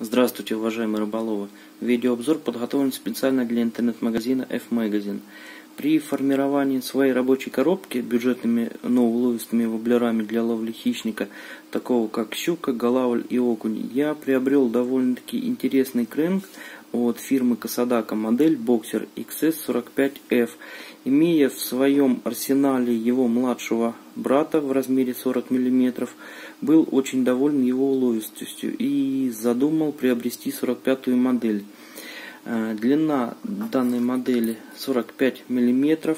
Здравствуйте, уважаемые рыболовы! Видеообзор подготовлен специально для интернет-магазина F-Magazine. При формировании своей рабочей коробки бюджетными, но уловистыми воблерами для ловли хищника, такого как щука, голавль и окунь, я приобрел довольно-таки интересный крэнк от фирмы Касадака модель Boxer XS45F, имея в своем арсенале его младшего брата в размере 40 мм, был очень доволен его уловистостью и задумал приобрести 45-ю модель. Э, длина данной модели 45 мм,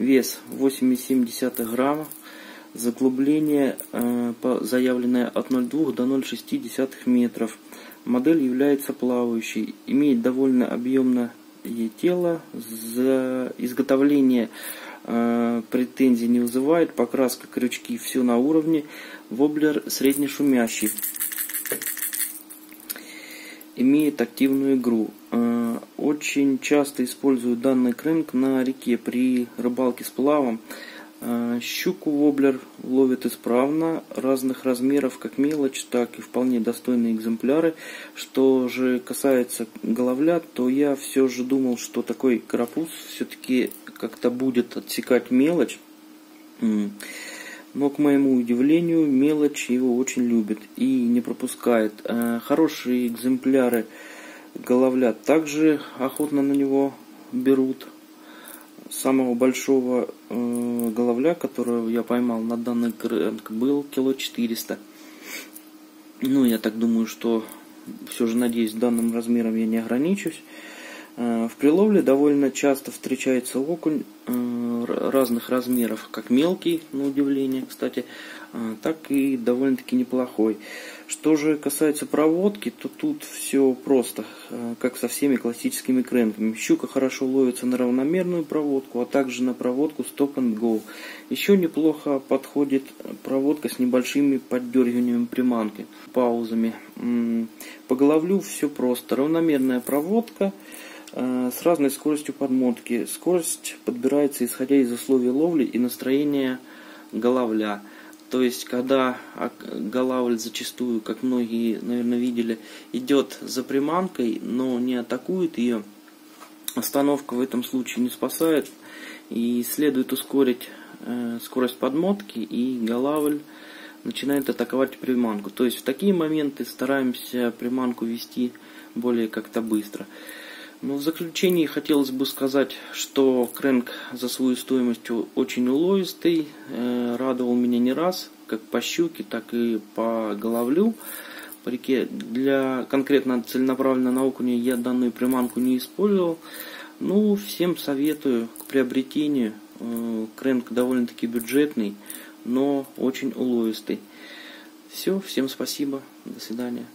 вес 8,7 грамма, заглубление э, заявленное от 0,2 до 0,6 метров. Модель является плавающей, имеет довольно объемное тело, за изготовление э, претензий не вызывает, покраска, крючки, все на уровне, воблер среднешумящий, имеет активную игру. Очень часто использую данный крэнк на реке при рыбалке с плавом. Э, щуку воблер ловит исправно, разных размеров, как мелочь, так и вполне достойные экземпляры. Что же касается головля, то я все же думал, что такой карапуз все-таки как-то будет отсекать мелочь. Но, к моему удивлению, мелочь его очень любит и не пропускает. Э, хорошие экземпляры головля также охотно на него берут самого большого э, головля, которого я поймал на данный крэнк, был кило 400. Ну, я так думаю, что все же, надеюсь, данным размером я не ограничусь. Э, в приловле довольно часто встречается окунь э, разных размеров, как мелкий, на удивление, кстати, э, так и довольно-таки неплохой. Что же касается проводки, то тут все просто, как со всеми классическими кренками. Щука хорошо ловится на равномерную проводку, а также на проводку Stop and Go. Еще неплохо подходит проводка с небольшими поддергиваниями приманки, паузами. По головлю все просто. Равномерная проводка – с разной скоростью подмотки. Скорость подбирается исходя из условий ловли и настроения головля. То есть, когда голавль зачастую, как многие, наверное, видели, идет за приманкой, но не атакует ее, остановка в этом случае не спасает. И следует ускорить э, скорость подмотки, и голавль начинает атаковать приманку. То есть, в такие моменты стараемся приманку вести более как-то быстро. Ну, в заключении хотелось бы сказать, что Крэнк за свою стоимость очень уловистый, э, радовал меня не раз, как по щуке, так и по головлю. По реке для конкретно целенаправленно на окуне я данную приманку не использовал. Ну, всем советую к приобретению. Э, Крэнк довольно-таки бюджетный, но очень уловистый. Все, всем спасибо, до свидания.